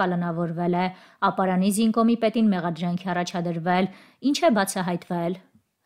կալանավորվել է, ապարանի զինկոմի պետին մեղադրանքի առաջադրվել, ինչ է բացահայտվել։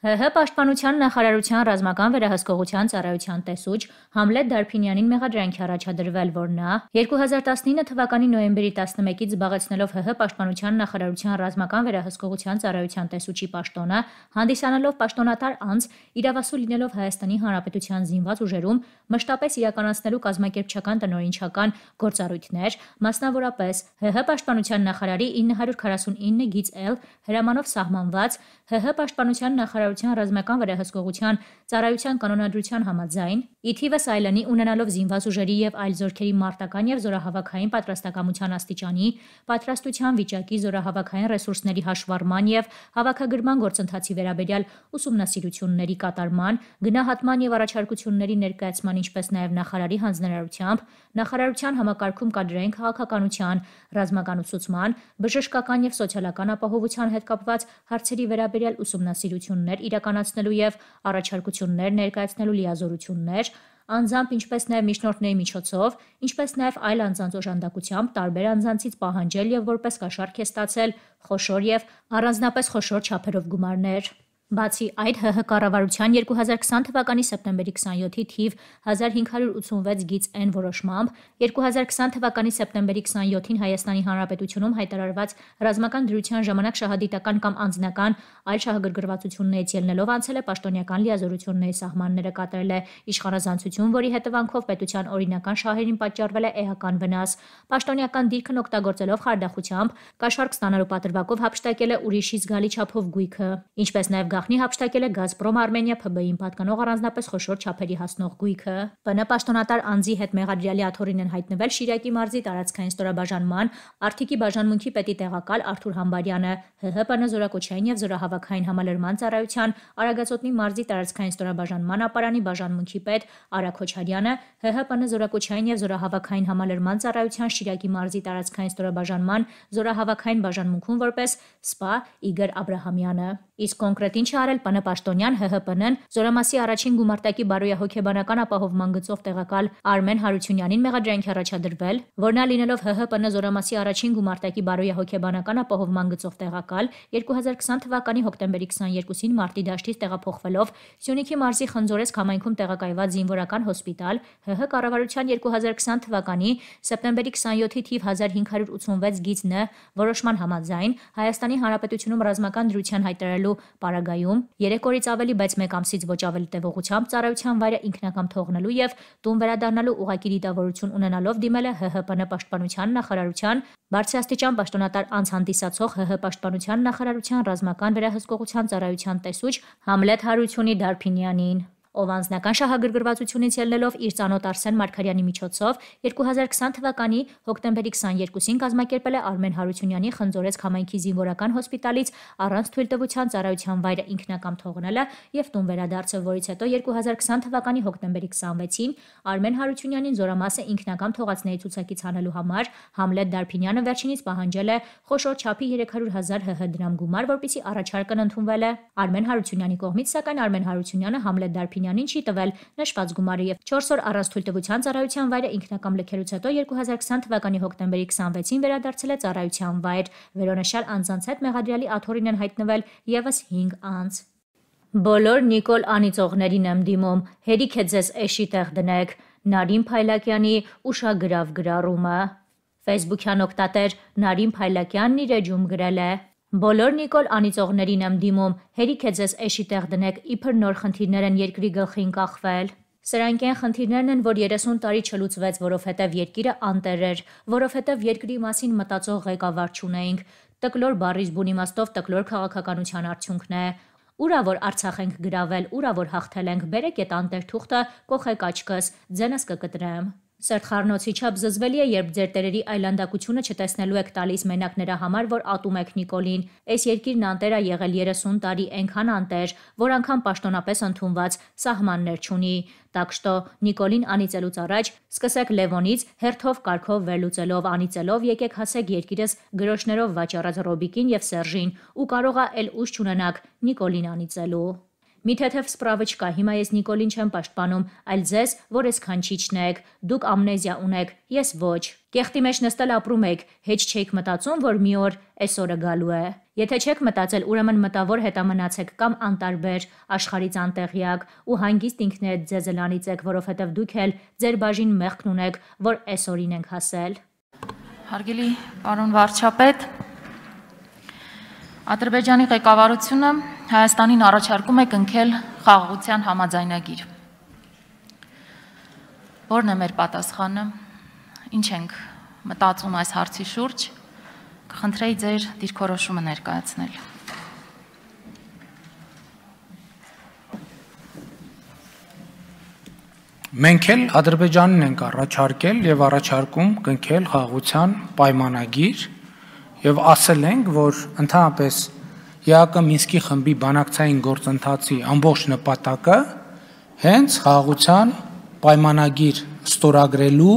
ՀՀ Պաշտպանության նախարարության ռազմական վերահսկողության ծառայության տեսուչ Համլետ Դարփինյանին մեղադրանքի առաջադրվել, որ նա 2019 թվականի նոյեմբերի 11-ից զբաղեցնելով ՀՀ Պաշտպանության նախարարության ռազմական վերահսկողության ծառայության տեսուչի պաշտոնը, հանդիսանալով պաշտոնատար անձ, իրավասու լինելով Հայաստանի Հանրապետության զինված ուժերում, մշտապես իրականացնելու կազմակերպչական տնօրինչական գործառույթներ, մասնավորապես ՀՀ Պաշտպանության նախարարի 949 գիծ L հրամանով սահմանված ՀՀ Պաշտպանության նախարարության ռազմական վերահսկողության ծառայության կանոնադրության համաձայն, ի թիվս այլնի ունենալով զինված ուժերի եւ այլ զորքերի մարտական եւ զորահավաքային պատրաստակամության աստիճանի, պատրաստության վիճակի, զորահավաքային ռեսուրսների հաշվառման եւ հավաքագրման գործընթացի վերաբերյալ ուսումնասիրությունների կատարման, գնահատման եւ առաջարկությունների ներկայացման, ինչպես նաեւ նախարարի հանձնարարությամբ, նախարարության համակարգում կադրային քաղաքականության, ռազմական ուսուցման, բժշկական եւ սոցիալական ապահովության հետ կապված հարցերի վերաբերյալ ուսումնասիրություններ իրականացնելու եւ առաջարկություններ ներկայացնելու լիազորություններ, անձամբ ինչպես նաև միջնորդների միջոցով, ինչպես նաև այլ անձանց օժանդակությամբ տարբեր անձանցից պահանջել եւ որպես կաշառք է ստացել խոշոր եւ առանձնապես խոշոր չափերով գումարներ։ Բացի այդ, ՀՀ կառավարության 2020 թվականի սեպտեմբերի 27-ի թիվ 1586 գիծ N որոշմամբ 2020 թվականի սեպտեմբերի 27-ին Հայաստանի Հանրապետությունում հայտարարված ռազմական դրության ժամանակ շահադիտական կամ անձնական այլ շահագրգռվածություններից ելնելով անցել է պաշտոնյական լիազորությունների սահմանները կատարել է իշխանազանցություն, որի հետևանքով պետության օրինական շահերին պատճառվել է էական վնաս։ Պաշտոնյական դիրքն օգտագործելով խարդախությամբ կաշառք ստանալու պատրվակով հապշտակել է ուրիշի զգալի չափով գույքը, ինչպես նաև գաղտնի հապշտակել է «Գազպրոմ Արմենիա» ՓԲ-ին պատկանող առանձնապես խոշոր չափերի հասնող գույքը։ ՊՆ պաշտոնատար անձի հետ մեղադրյալի աթոռին են հայտնվել Շիրակի մարզի տարածքային ստորաբաժանման Արթիկի բաժանմունքի պետի տեղակալ Արթուր Համբարյանը, ՀՀ ՊՆ զորակոչային եւ զորահավաքային համալրման ծառայության Արագածոտնի մարզի տարածքային ստորաբաժանման ապարանի բաժանմունքի պետ Արա Քոչարյանը, ՀՀ ՊՆ զորակոչային եւ զորահավաքային համալրման ծառայության Շիրակի մարզի տարածքային ստորաբաժանման զորահավաքային բաժանմունքում որպես սպա Իգոր Աբրահամյանը։ Իսկ կոնկրետ ինչ է արել ՊՆ պաշտոնյան ՀՀՊՆ-ն Զորամասի առաջին գումարտակի բարոյահոգեբանական ապահովման գծով տեղակալ Արմեն Հարությունյանին մեղադրանքի առաջադրվել, որ նա լինելով ՀՀՊՆ Զորամասի առաջին գումարտակի բարոյահոգեբանական ապահովման գծով տեղակալ 2020 թվականի հոկտեմբերի 22-ին մարտի դաշտից տեղափոխվելով Սյունիքի մարզի Խնձորես համայնքում տեղակայված զինվորական հոսպիտալ ՀՀ կառավարության 2020 թվականի սեպտեմբերի 27-ի թիվ 1586 գիծ Ն որոշման համաձայն Հայաստանի Հանրապետությունում ռազմական դրության հայտարարելու պարագայում 3 օրից ավելի բայց 1 ամսից ոչ ավելի տևողությամբ ծառայության վայրը ինքնակամ թողնելու եւ տուն վերադառնալու ուղակի դիտավորություն ունենալով դիմել է ՀՀՊՆ պաշտպանության նախարարության բարձրաստիճան պաշտոնատար անց հանդիսացող ՀՀ պաշտպանության նախարարության ռազմական վերահսկողության ծառայության տեսուչ Համլետ Հարությունի Դարփինյանին ով անձնական շահագրգռվածությունից ելնելով իր ծանոթ Արսեն Մարգարյանի միջոցով 2020 թվականի հոկտեմբերի 22-ին կազմակերպել է Արմեն Հարությունյանի Խնձորես համայնքի զինվորական հոսպիտալից առանց թույլտվության ծառայության վայրը ինքնակամ թողնելը եւ տուն վերադարձը, որից հետո 2020 թվականի հոկտեմբերի 26-ին Արմեն Հարությունյանին զորամասը ինքնակամ թողածների ցուցակից հանելու համար Համլետ Դարփինյանը վերջինից պահանջել է խոշոր չափի 300 հազար ՀՀ դրամ գումար, որպիսի առաջարկն ընդունվել է Արմեն Հարությունյանի կողմից, սակայն Արմեն Հարությունյանը Համլետ Դարփինյանը Հարությունյանին չի տվել նշված գումարը եւ 4 օր առանց թույլտվության ծառայության վայրը ինքնակամ լքելուց հետո 2020 թվականի հոկտեմբերի 26-ին վերադարձել է ծառայության վայր։ Վերոնշյալ անձանց հետ մեղադրյալի աթոռին են հայտնվել եւս 5 անձ։ Բոլոր Նիկոլ անիծողներին եմ դիմում, հերիք է ձեզ էշի տեղ դնեք։ Նարին Փայլակյանի ուշագրավ գրառումը։ Facebook-յան օգտատեր Նարին Փայլակյանն իր էջում գրել է. Բոլոր Նիկոլ անիծողներին եմ դիմում, հերիք է ձեզ էշի տեղ դնեք, իբր նոր խնդիրներ են երկրի գլխին կախվել։ Սրանք այն խնդիրներն են, որ 30 տարի չլուծվեց, որովհետև երկիրը անտեր էր, որովհետև երկրի մասին մտածող ղեկավար չունեինք։ Տկլոր բառից բուն իմաստով տկլոր քաղաքականության արդյունքն է։ Ուրա որ Արցախ ենք գրավել, ուրա որ հաղթել ենք, բերեք այդ անտեր թուղթը, կողեք աչքս, ձենս կկտրեմ։ Սրտխառնոցի չափ զզվելի է, երբ ձեր տերերի այլանդակությունը չտեսնելու եք տալիս մենակ նրա համար, որ ատում եք Նիկոլին։ Այս երկիրն անտեր է եղել 30 տարի, այնքան անտեր, որ անգամ պաշտոնապես ընդունված սահմաններ չունի։ Տակշտո Նիկոլին անիծելուց առաջ սկսեք Լևոնից հերթով կարկով վերլուծելով, անիծելով եկեք հասեք երկիրս գրոշներով վաճառած Ռոբիկին եւ Սերժին ու կարողա էլ ուշ չունենաք Նիկոլին անիծելու։ Մի թեթև սպրավը չկա, հիմա ես Նիկոլին չեմ պաշտպանում, այլ ձեզ, որ ես քանչիչն եք, դուք ամնեզիա ունեք, ես ոչ։ Կեղտի մեջ նստել ապրում եք, հեչ չեք մտածում, որ մի օր այս օրը գալու է։ Եթե չեք մտածել, ուրեմն մտավոր հետամնացեք կամ անտարբեր, աշխարից անտեղյակ ու հանգիստ ինքներդ ձեզ լանիցեք, որովհետև դուք էլ ձեր բաժին մեղքն ունեք, որ այսօրին ենք հասել։ Հարգելի պարոն վարչապետ, Ադրբեջանի ղեկավարությունը Հայաստանին առաջարկում է կնքել խաղաղության համաձայնագիր։ Որն է մեր պատասխանը։ Ինչ ենք մտածում այս հարցի շուրջ։ Կխնդրեի ձեր դիրքորոշումը ներկայացնել։ Մենք էլ Ադրբեջանին ենք առաջարկել եւ առաջարկում կնքել խաղաղության պայմանագիր եւ ասել ենք, որ ընդհանրապես ԵԱԿ Մինսկի խմբի բանակցային գործընթացի ամբողջ նպատակը հենց խաղաղության պայմանագիր ստորագրելու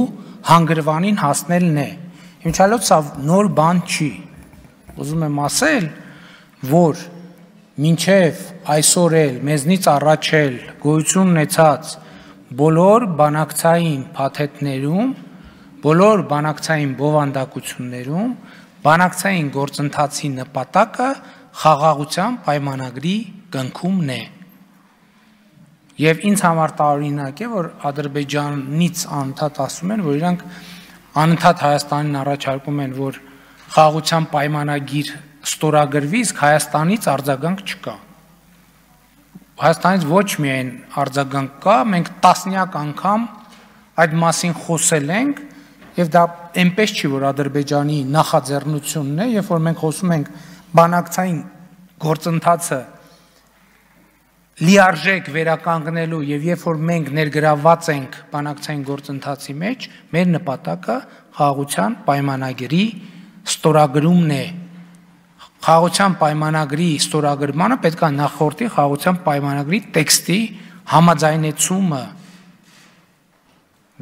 հանգրվանին հասնելն է։ Ինչալոց սա նոր բան չի։ Ուզում եմ ասել, որ մինչև այսօր էլ մեզնից առաջ էլ գոյություն ունեցած բոլոր բանակցային փաթեթներում, բոլոր բանակցային բովանդակություններում Բանակցային գործընթացի նպատակը խաղաղության պայմանագրի կնքումն է։ Եվ ինձ համար տարօրինակ է, որ Ադրբեջանից անընդհատ ասում են, որ իրանք անընդհատ Հայաստանին առաջարկում են, որ խաղաղության պայմանագիր ստորագրվի, իսկ Հայաստանից արձագանք չկա։ Հայաստանից ոչ միայն արձագանք կա, մենք տասնյակ անգամ այդ մասին խոսել ենք եւ դա այնպես չի, որ Ադրբեջանի նախաձեռնությունն է, երբ որ մենք խոսում ենք բանակցային գործընթացը լիարժեք վերականգնելու եւ երբ որ մենք ներգրաված ենք բանակցային գործընթացի մեջ, մեր նպատակը խաղաղության պայմանագրի ստորագրումն է։ Խաղաղության պայմանագրի ստորագրմանը պետք է նախորդի խաղաղության պայմանագրի տեքստի համաձայնեցումը։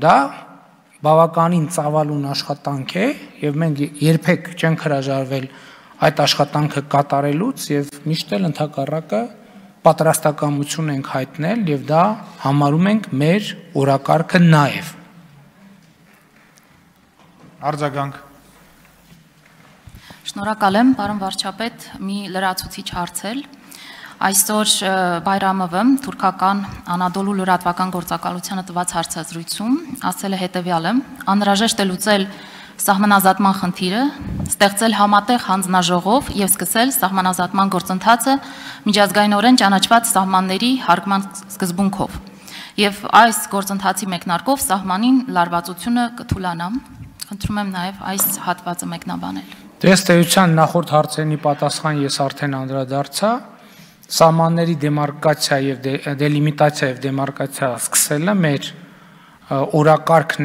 Դա բավականին ծավալուն աշխատանք է եւ մենք երբեք չենք հրաժարվել այդ աշխատանքը կատարելուց եւ միշտ էլ ընդհակառակը պատրաստակամություն ենք հայտնել եւ դա համարում ենք մեր օրակարգը նաեւ արձագանք Շնորհակալ եմ, պարոն վարչապետ, մի լրացուցիչ հարցել։ Այսօր Բայրամովը թուրքական Անադոլու լրատվական գործակալությանը տված հարցազրույցում ասել է հետևյալը. անհրաժեշտ է լուծել սահմանազատման խնդիրը, ստեղծել համատեղ հանձնաժողով եւ սկսել սահմանազատման գործընթացը միջազգայինորեն ճանաչված սահմանների հարգման սկզբունքով։ Եվ այս գործընթացի մեկնարկով սահմանին լարվածությունը կթուլանա։ Խնդրում եմ նաև այս հատվածը մեկնաբանել։ Դեստեյության նախորդ հարցերնի պատասխան ես արդեն անդրադարձա սահմանների դեմարկացիա եւ դելիմիտացիա եւ դեմարկացիա սկսելը մեր օրակարգն